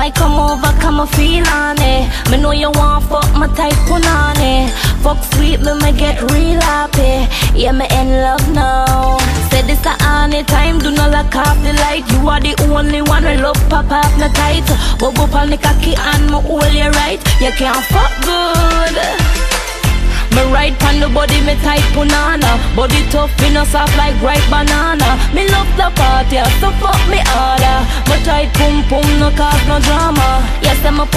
a feel on it. Me know you want fuck my type punani. Fuck sweet, me me get real happy. Yeah, me in love now. Say this a anytime, do not lock off the light. You are the only one I love pop up my tight. Bubble pal the cocky and me hold you right. You can't fuck good. Me ride pan the body, me tight punana Body tough, me no soft like ripe banana Me love the party, so fuck me harder Me tight pum pum, no drama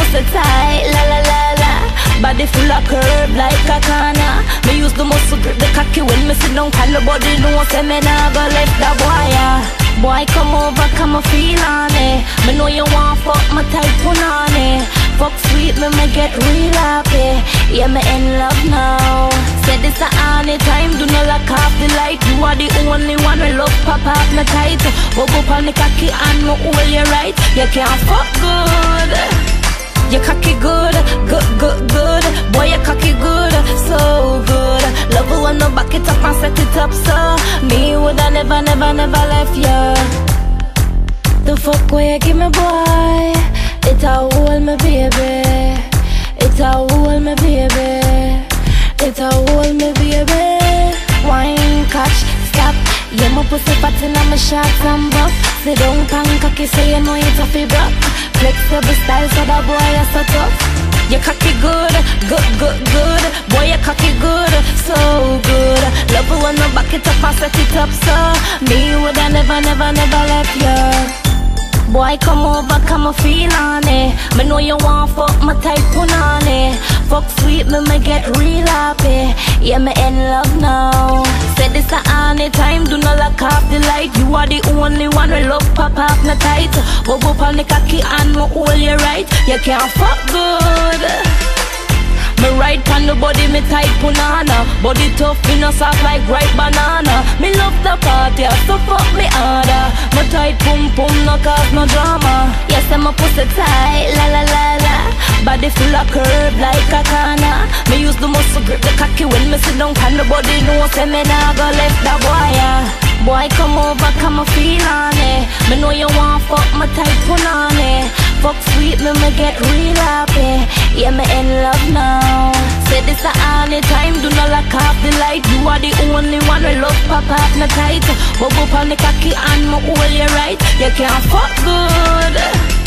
Pussy tight, la la la la. Body full of curve like a corner Me use the muscle grip the cocky when me sit down. Can the body know say me nah go left the boy yeah. Boy come over, come a feel on it. Me know you want fuck my type punani Fuck sweet, me me get real happy. Yeah, me in love now. Said this a anytime, do not lock off the light. You are the only one I love pop up my tight. Bubble on the cocky and me hold you right. You can't fuck good You cocky good, good, good, good Boy, you cocky good, so good Love when back it up and set it up so Me woulda never, never, never left you The fuck will you give me, boy? It a hold me, baby. It a hold me, baby. It a hold me, baby. Wine, catch, stop. Yeah, my pussy fat and I'm a shot and buff. Sit down, pan cocky, so you know it's a rock. Flexible style, so that boy is so tough. You cocky good, good, good, good. Boy, you cocky good, so good. Love when I back it up and set it up, so me woulda never, never, never left you. Boy, come over, come a feel on it. Me know you want fuck my type punani. Fuck sweet, me me get real happy. Yeah, me in love now. Anytime, do not lock off the light. You are the only one I love pop up na tight. Bubble on the cocky and me hold you right. You can't fuck good. Me ride pan the body, me tight punana Body tough, me no soft like ripe banana Me love the party, so fuck me harder Me tight pum pum, no cause no drama Yes, I'm a pussy tight, la la la la Body full of curve like a corner Me use the muscle grip the cocky when me sit down. Can the body know say me nah go left the boy yeah. Boy come over, come a feel on it. Me know you want fuck my type punani Fuck sweet, me me get real happy. Yeah, me in love now. Say this a anytime, do not lock off the light. You are the only one I love pop up na tight. Bubble on the cocky and me hold you right. You can't fuck good